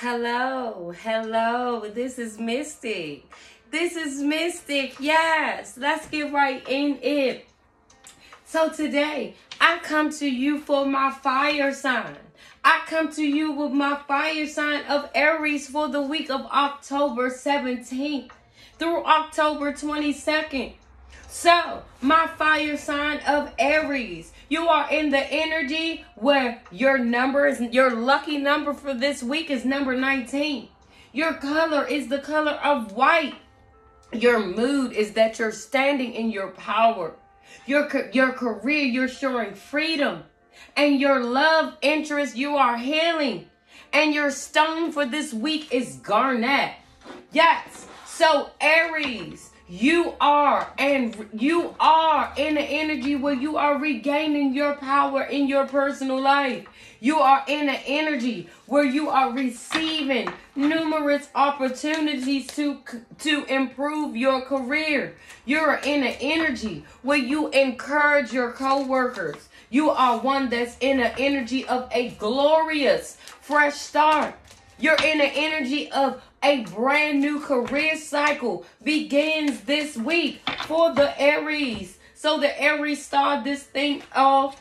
Hello, hello. This is Mystic. This is Mystic. Yes, let's get right in it. So today, I come to you for my fire sign. I come to you with my fire sign of Aries for the week of October 17th through October 22nd. So, my fire sign of Aries, you are in the energy where your number is your lucky number for this week is number 19. Your color is the color of white. Your mood is that you're standing in your power. Your your career, you're showing freedom. And your love interest, you are healing. And your stone for this week is garnet. Yes. So Aries, you are and you are in an energy where you are regaining your power in your personal life. You are in an energy where you are receiving numerous opportunities to to improve your career. You're in an energy where you encourage your coworkers. You are one that's in an energy of a glorious fresh start. You're in an energy of a brand new career cycle begins this week for the Aries. So the Aries start this thing off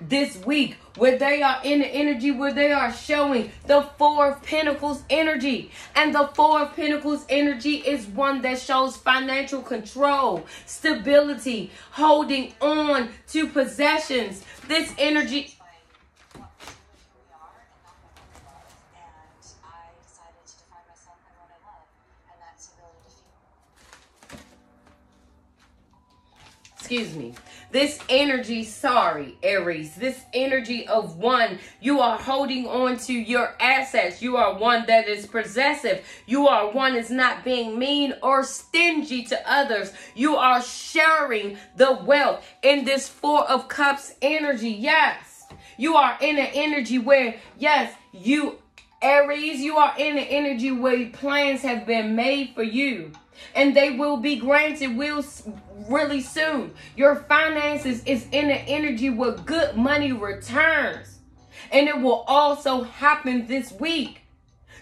this week where they are in the energy where they are showing the four of pentacles energy and the four of pentacles energy is one that shows financial control stability holding on to possessions this energy excuse me, this energy, sorry, Aries, this energy of one, you are holding on to your assets. You are one that is possessive. You are one that's not being mean or stingy to others. You are sharing the wealth in this Four of Cups energy. Yes, you are in an energy where, yes, you, Aries, you are in an energy where plans have been made for you and they will be granted will really soon. Your finances is in an energy where good money returns. And it will also happen this week.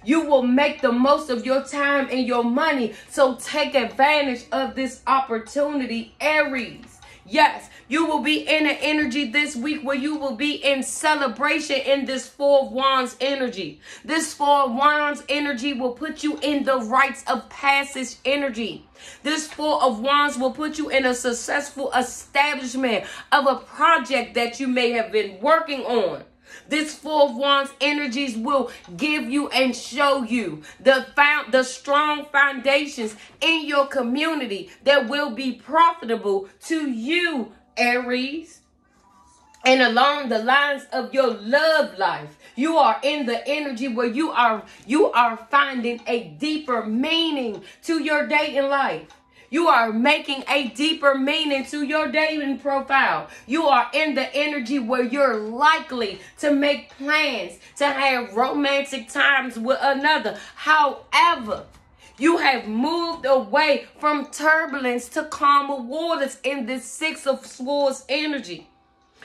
You will make the most of your time and your money. So take advantage of this opportunity, Aries. Yes, you will be in an energy this week where you will be in celebration in this Four of Wands energy. This Four of Wands energy will put you in the rites of passage energy. This Four of Wands will put you in a successful establishment of a project that you may have been working on. This Four of Wands energies will give you and show you the found the strong foundations in your community that will be profitable to you, Aries. And along the lines of your love life, you are in the energy where you are you are finding a deeper meaning to your dating life. You are making a deeper meaning to your dating profile. You are in the energy where you're likely to make plans to have romantic times with another. However, you have moved away from turbulence to calmer waters in this Six of Swords energy.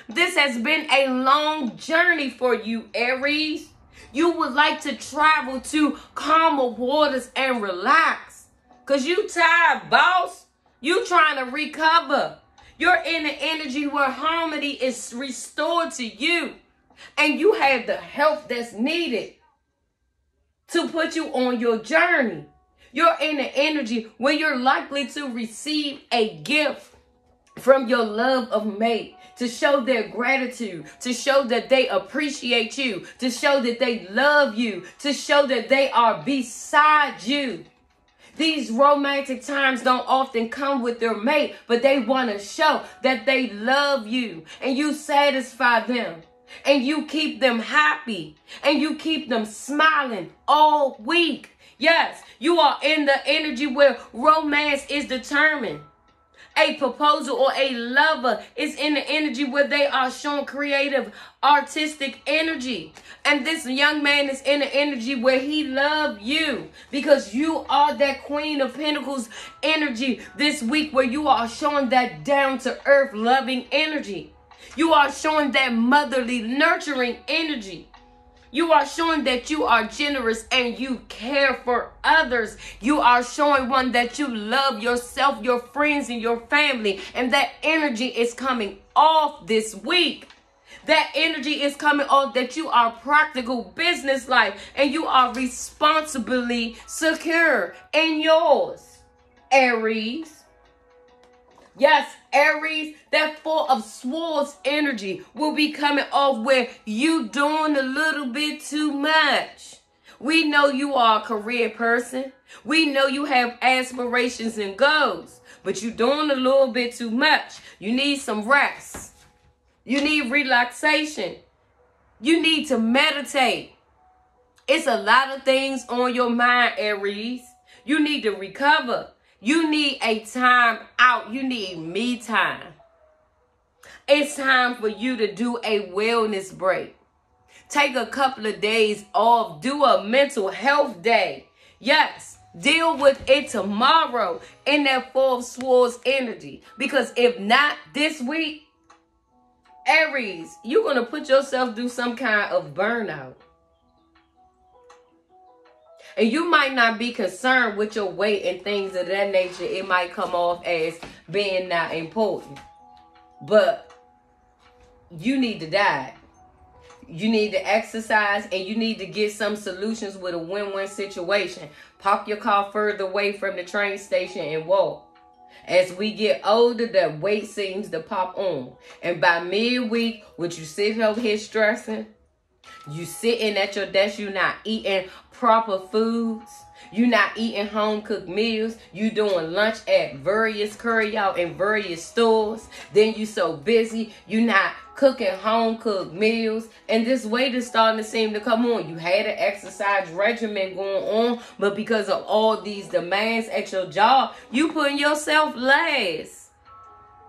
This has been a long journey for you, Aries. You would like to travel to calmer waters and relax. Cause you tired, boss. You trying to recover. You're in an energy where harmony is restored to you. And you have the help that's needed to put you on your journey. You're in an energy where you're likely to receive a gift from your love of mate to show their gratitude, to show that they appreciate you, to show that they love you, to show that they are beside you. These romantic times don't often come with their mate, but they want to show that they love you and you satisfy them and you keep them happy and you keep them smiling all week. Yes, you are in the energy where romance is determined a proposal or a lover is in the energy where they are showing creative, artistic energy. And this young man is in the energy where he loves you because you are that queen of pentacles energy this week where you are showing that down to earth loving energy. You are showing that motherly, nurturing energy. You are showing that you are generous and you care for others. You are showing one that you love yourself, your friends, and your family. And that energy is coming off this week. That energy is coming off that you are practical business life and you are responsibly secure in yours. Aries. Yes, Aries, that Four of Swords energy will be coming off where you doing a little bit too much. We know you are a career person. We know you have aspirations and goals, but you doing a little bit too much. You need some rest. You need relaxation. You need to meditate. It's a lot of things on your mind, Aries. You need to recover. You need a time out. You need me time. It's time for you to do a wellness break. Take a couple of days off. Do a mental health day. Yes, deal with it tomorrow in that full swords energy. Because if not this week, Aries, you're going to put yourself through some kind of burnout. And you might not be concerned with your weight and things of that nature. It might come off as being not important. But you need to diet. You need to exercise and you need to get some solutions with a win-win situation. Park your car further away from the train station and walk. As we get older, the weight seems to pop on. And by midweek, would you sit over here stressing? You sitting at your desk, you not eating proper foods. You not eating home cooked meals. You doing lunch at various curry out in various stores. Then you so busy, you not cooking home cooked meals. And this weight is starting to seem to come on. You had an exercise regimen going on, but because of all these demands at your job, you putting yourself last.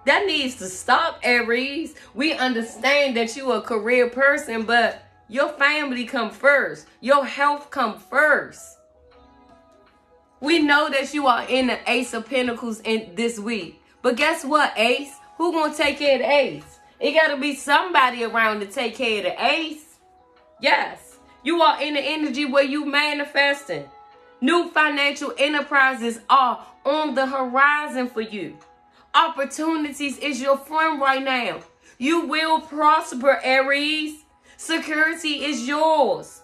That needs to stop, Aries. We understand that you a career person, but your family come first. Your health come first. We know that you are in the Ace of Pentacles in this week. But guess what, Ace? Who gonna take care of the Ace? It gotta be somebody around to take care of the Ace. Yes. You are in the energy where you manifesting. New financial enterprises are on the horizon for you. Opportunities is your friend right now. You will prosper, Aries. Security is yours.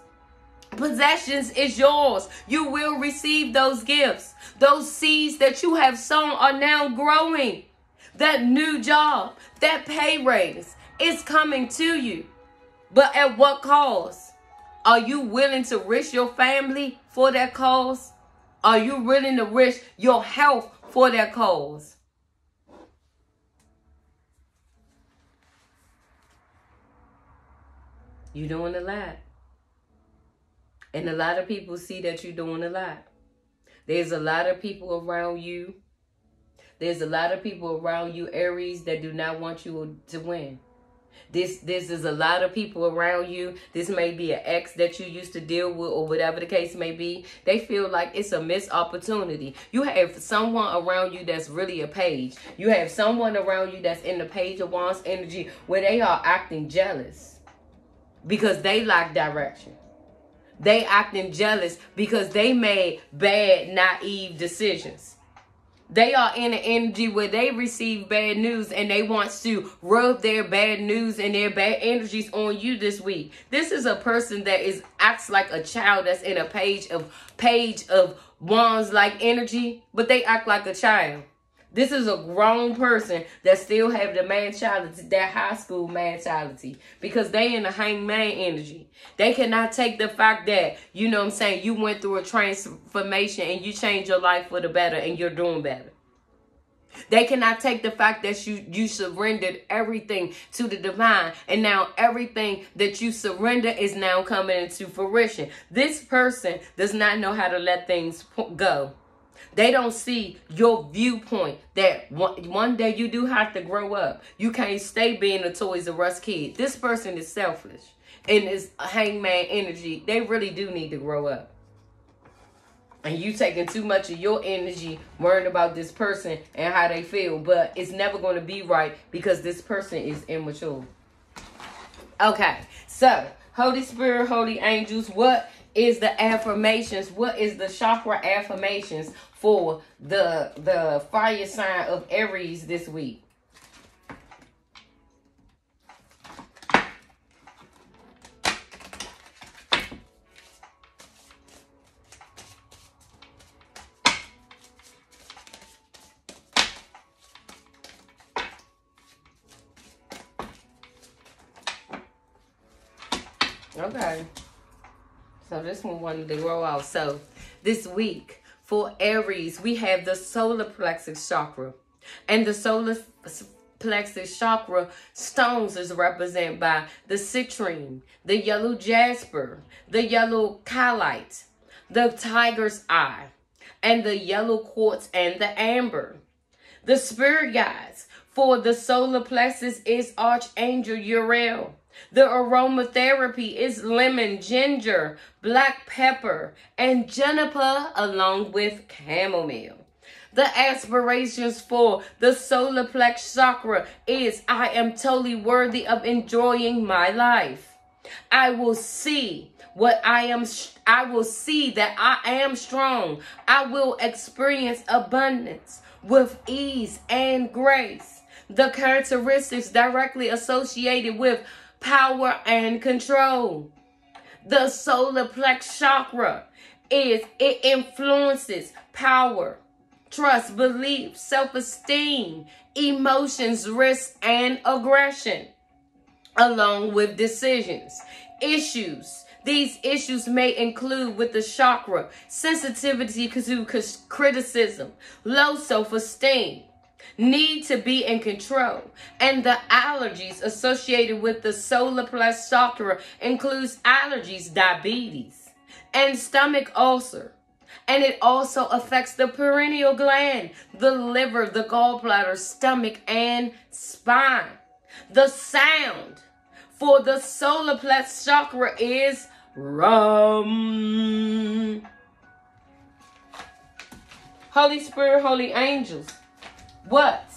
Possessions is yours. You will receive those gifts. Those seeds that you have sown are now growing. That new job, that pay raise is coming to you. But at what cost? Are you willing to risk your family for that cause? Are you willing to risk your health for that cause? You're doing a lot. And a lot of people see that you're doing a lot. There's a lot of people around you. There's a lot of people around you, Aries, that do not want you to win. This this is a lot of people around you. This may be an ex that you used to deal with or whatever the case may be. They feel like it's a missed opportunity. You have someone around you that's really a page. You have someone around you that's in the page of wands energy where they are acting jealous because they lack direction. They acting jealous because they made bad, naive decisions. They are in an energy where they receive bad news and they want to rub their bad news and their bad energies on you this week. This is a person that is acts like a child that's in a page of page of wands like energy, but they act like a child. This is a grown person that still have the mentality, that high school mentality, because they in the hangman energy. They cannot take the fact that, you know what I'm saying, you went through a transformation and you changed your life for the better and you're doing better. They cannot take the fact that you you surrendered everything to the divine and now everything that you surrender is now coming into fruition. This person does not know how to let things go. They don't see your viewpoint that one, one day you do have to grow up. You can't stay being a Toys R Us kid. This person is selfish and is hangman energy. They really do need to grow up. And you taking too much of your energy worrying about this person and how they feel. But it's never going to be right because this person is immature. Okay, so Holy Spirit, Holy Angels, what is the affirmations? What is the chakra affirmations for the the fire sign of Aries this week? Okay. So this one wanted to grow out. So this week for Aries, we have the solar plexus chakra. And the solar plexus chakra stones is represented by the citrine, the yellow jasper, the yellow kyanite, the tiger's eye, and the yellow quartz and the amber. The spirit guides for the solar plexus is Archangel Uriel. The aromatherapy is lemon, ginger, black pepper, and juniper along with chamomile. The aspirations for the solar plex chakra is I am totally worthy of enjoying my life. I will see what I am I will see that I am strong. I will experience abundance with ease and grace. The characteristics directly associated with power and control. The solar plex chakra is it influences power, trust, belief, self-esteem, emotions, risk, and aggression, along with decisions, issues. These issues may include with the chakra, sensitivity to criticism, low self-esteem, need to be in control. And the allergies associated with the solar plexus chakra includes allergies, diabetes, and stomach ulcer. And it also affects the pineal gland, the liver, the gallbladder, stomach, and spine. The sound for the solar plexus chakra is rum. Holy Spirit, holy angels. What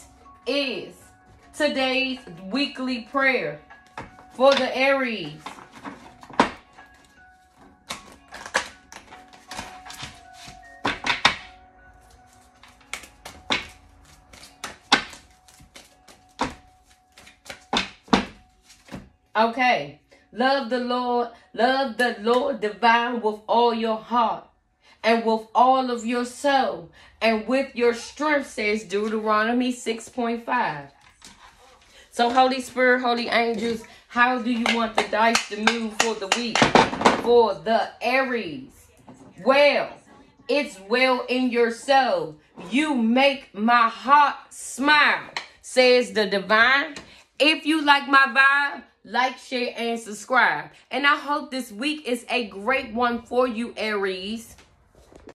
is today's weekly prayer for the Aries? Okay. Love the Lord. Love the Lord divine with all your heart and with all of your soul and with your strength, says Deuteronomy 6.5. So, Holy Spirit, Holy Angels, how do you want the dice to move for the week? For the Aries. Well, it's well in your soul. You make my heart smile, says the divine. If you like my vibe, like, share, and subscribe. And I hope this week is a great one for you, Aries.